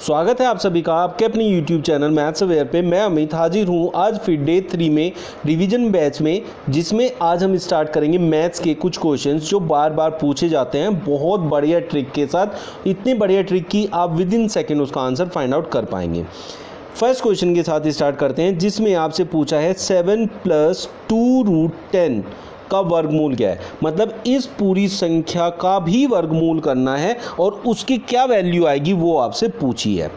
स्वागत है आप सभी का आपके अपने YouTube चैनल मैथ्स अवेयर पे। मैं अमित हाजिर हूँ आज फिर डे थ्री में रिवीजन बैच में, जिसमें आज हम स्टार्ट करेंगे मैथ्स के कुछ क्वेश्चंस जो बार बार पूछे जाते हैं। बहुत बढ़िया ट्रिक के साथ, इतनी बढ़िया ट्रिक की आप विद इन सेकेंड उसका आंसर फाइंड आउट कर पाएँगे। फ़र्स्ट क्वेश्चन के साथ स्टार्ट करते हैं, जिसमें आपसे पूछा है seven plus two root ten का वर्गमूल क्या है? मतलब इस पूरी संख्या का भी वर्गमूल करना है और उसकी क्या वैल्यू आएगी वो आपसे पूछी है।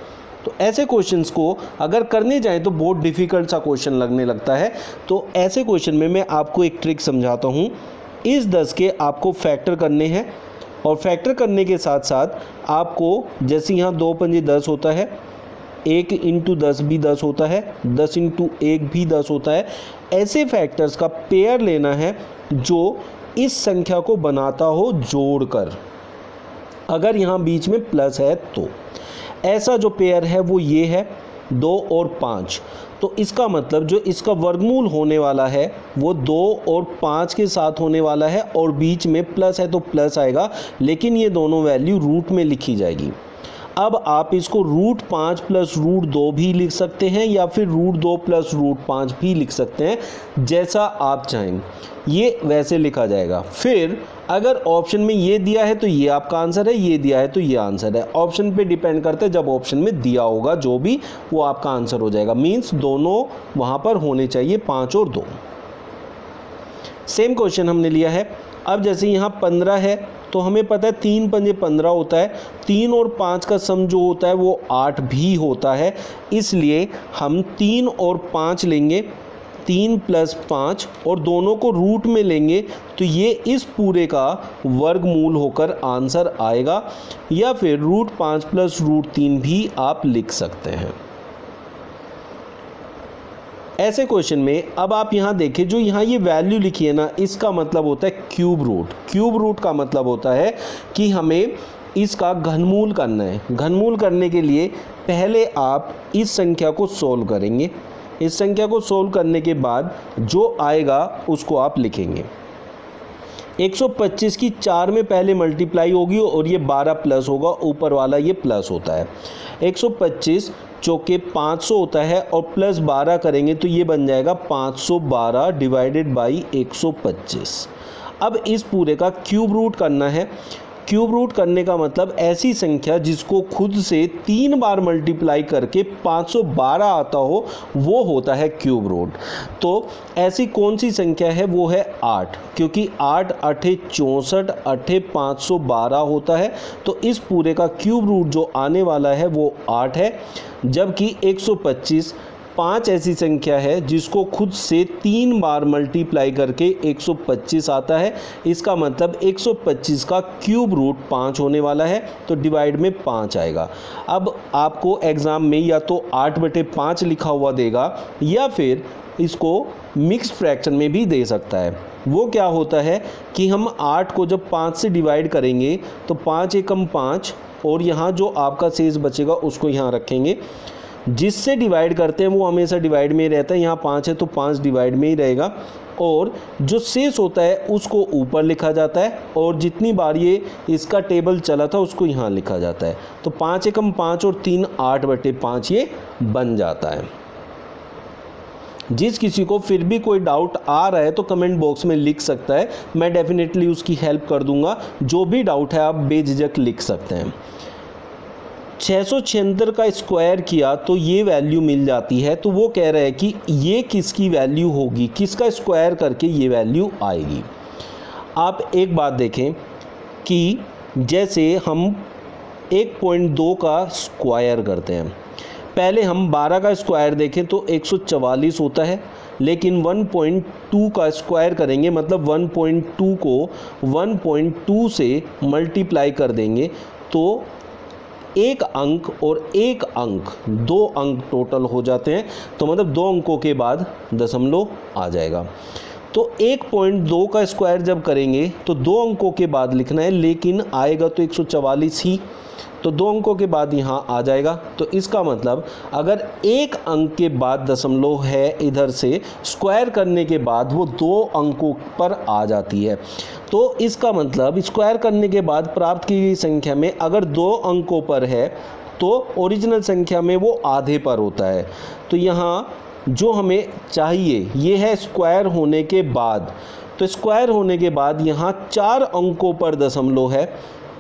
तो ऐसे क्वेश्चंस को अगर करने जाएँ तो बहुत डिफ़िकल्ट सा क्वेश्चन लगने लगता है। तो ऐसे क्वेश्चन में मैं आपको एक ट्रिक समझाता हूँ। इस दस के आपको फैक्टर करने हैं और फैक्टर करने के साथ साथ आपको जैसे यहाँ दो पंजे दस होता है एक इंटू दस भी दस होता है, दस इंटू एक भी दस होता है। ऐसे फैक्टर्स का पेयर लेना है जो इस संख्या को बनाता हो जोड़कर। अगर यहाँ बीच में प्लस है तो। ऐसा जो पेयर है वो ये है, दो और पाँच। तो इसका मतलब जो इसका वर्गमूल होने वाला है, वो दो और पाँच के साथ होने वाला है और बीच में प्लस है तो प्लस आएगा, लेकिन ये दोनों वैल्यू रूट में लिखी जाएगी। अब आप इसको रूट पाँच प्लस रूट दो भी लिख सकते हैं या फिर रूट दो प्लस रूट पाँच भी लिख सकते हैं, जैसा आप चाहें। ये वैसे लिखा जाएगा। फिर अगर ऑप्शन में ये दिया है तो ये आपका आंसर है, ये दिया है तो ये आंसर है। ऑप्शन पे डिपेंड करता है, जब ऑप्शन में दिया होगा जो भी, वो आपका आंसर हो जाएगा। मीन्स दोनों वहाँ पर होने चाहिए, पाँच और दो। सेम क्वेश्चन हमने लिया है। अब जैसे यहाँ पंद्रह है तो हमें पता है तीन पंजे पंद्रह होता है। तीन और पाँच का सम जो होता है, वो आठ भी होता है। इसलिए हम तीन और पाँच लेंगे। तीन प्लस पाँच और दोनों को रूट में लेंगे तो ये इस पूरे का वर्गमूल होकर आंसर आएगा। या फिर रूट पाँच प्लस रूट तीन भी आप लिख सकते हैं। ऐसे क्वेश्चन में अब आप यहाँ देखें, जो यहाँ ये वैल्यू लिखी है ना, इसका मतलब होता है क्यूब रूट क्यूब रूट का मतलब होता है कि हमें इसका घनमूल करना है। घनमूल करने के लिए पहले आप इस संख्या को सोल्व करेंगे। इस संख्या को सोल्व करने के बाद जो आएगा, उसको आप लिखेंगे। 125 की चार में पहले मल्टीप्लाई होगी और ये 12 प्लस होगा, ऊपर वाला ये प्लस होता है। 125 जो कि 500 होता है और प्लस 12 करेंगे तो ये बन जाएगा 512 डिवाइडेड बाई 125 अब इस पूरे का क्यूब रूट करना है। क्यूब रूट करने का मतलब ऐसी संख्या जिसको खुद से तीन बार मल्टीप्लाई करके 512 आता हो, वो होता है क्यूब रूट। तो ऐसी कौन सी संख्या है? वो है आठ, क्योंकि आठ, अठे चौंसठ, अठे 512 होता है। तो इस पूरे का क्यूब रूट जो आने वाला है, वो आठ है, जबकि 125 पाँच ऐसी संख्या है जिसको खुद से तीन बार मल्टीप्लाई करके 125 आता है। इसका मतलब 125 का क्यूब रूट पाँच होने वाला है तो डिवाइड में पाँच आएगा। अब आपको एग्ज़ाम में या तो आठ बटे पाँच लिखा हुआ देगा, या फिर इसको मिक्स फ्रैक्शन में भी दे सकता है। वो क्या होता है कि हम आठ को जब पाँच से डिवाइड करेंगे तो पाँच एकम पाँच, और यहाँ जो आपका शेष बचेगा उसको यहाँ रखेंगे। जिससे डिवाइड करते हैं, वो हमेशा डिवाइड में ही रहता है। यहाँ पाँच है तो पाँच डिवाइड में ही रहेगा। और जो शेष होता है, उसको ऊपर लिखा जाता है। और जितनी बार ये इसका टेबल चला था, उसको यहाँ लिखा जाता है। तो पाँच एकम पाँच और तीन आठ बटे पाँच, ये बन जाता है। जिस किसी को फिर भी कोई डाउट आ रहा है तो कमेंट बॉक्स में लिख सकता है। मैं डेफिनेटली उसकी हेल्प कर दूँगा। जो भी डाउट है, आप बेझिझक लिख सकते हैं। छः सौ छिहत्तर का स्क्वायर किया तो ये वैल्यू मिल जाती है तो वो कह रहा है कि ये किसकी वैल्यू होगी, किसका स्क्वायर करके ये वैल्यू आएगी। आप एक बात देखें कि जैसे हम 1.2 का स्क्वायर करते हैं, पहले हम 12 का स्क्वायर देखें तो 144 होता है, लेकिन 1.2 का स्क्वायर करेंगे मतलब 1.2 को 1.2 से मल्टीप्लाई कर देंगे तो एक अंक और एक अंक, दो अंक टोटल हो जाते हैं। तो मतलब दो अंकों के बाद दशमलव आ जाएगा। तो एक पॉइंट दो का स्क्वायर जब करेंगे तो दो अंकों के बाद लिखना है, लेकिन आएगा तो 144 ही। तो दो अंकों के बाद यहाँ आ जाएगा। तो इसका मतलब अगर एक अंक के बाद दशमलव है इधर से स्क्वायर करने के बाद वो दो अंकों पर आ जाती है। तो इसका मतलब स्क्वायर करने के बाद प्राप्त की गई संख्या में अगर दो अंकों पर है तो ओरिजिनल संख्या में वो आधे पर होता है। तो यहाँ जो हमें चाहिए, ये है स्क्वायर होने के बाद। तो स्क्वायर होने के बाद यहाँ चार अंकों पर दशमलव है।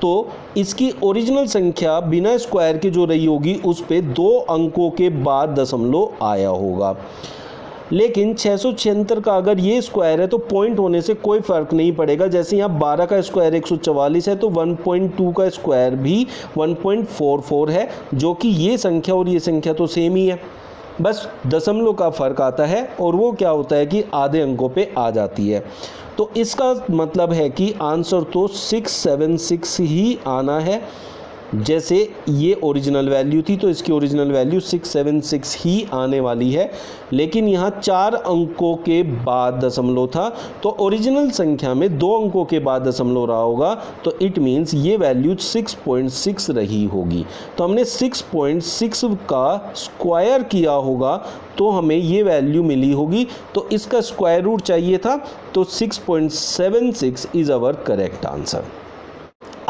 तो इसकी ओरिजिनल संख्या बिना स्क्वायर के जो रही होगी, उस पर दो अंकों के बाद दशमलव आया होगा। लेकिन छः सौ छिहत्तर का अगर ये स्क्वायर है तो पॉइंट होने से कोई फ़र्क नहीं पड़ेगा। जैसे यहाँ 12 का स्क्वायर 144 है तो 1.2 का स्क्वायर भी 1.44 है, जो कि ये संख्या और ये संख्या तो सेम ही है। बस दशमलव का फ़र्क आता है और वो क्या होता है कि आधे अंकों पे आ जाती है। तो इसका मतलब है कि आंसर तो सिक्स सेवन सिक्स ही आना है। जैसे ये ओरिजिनल वैल्यू थी तो इसकी original value six seven six ही आने वाली है। लेकिन यहाँ चार अंकों के बाद दशमलव था तो ओरिजिनल संख्या में दो अंकों के बाद दशमलव रहा होगा तो इट मीन्स ये वैल्यू सिक्स पॉइंट सिक्स रही होगी। तो हमने सिक्स पॉइंट सिक्स का स्क्वायर किया होगा तो हमें ये वैल्यू मिली होगी। तो इसका स्क्वायर रूट चाहिए था तो six point seven six is our correct answer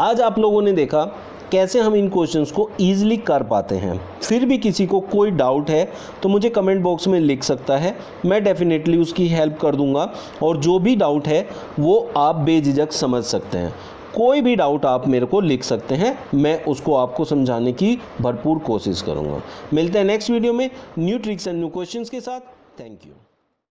आज आप लोगों ने देखा कैसे हम इन क्वेश्चंस को ईजिली कर पाते हैं? फिर भी किसी को कोई डाउट है तो मुझे कमेंट बॉक्स में लिख सकता है। मैं डेफिनेटली उसकी हेल्प कर दूँगा और जो भी डाउट है, वो आप बेझिझक समझ सकते हैं। कोई भी डाउट आप मेरे को लिख सकते हैं, मैं उसको आपको समझाने की भरपूर कोशिश करूँगा। मिलते हैं नेक्स्ट वीडियो में। New tricks and new question के साथ। Thank you